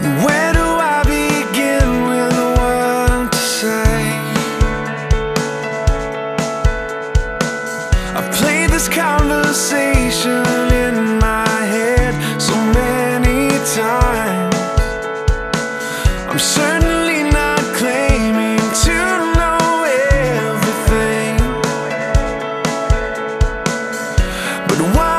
Where do I begin with to say? I played this conversation in my head so many times I'm certainly not claiming to know everything But why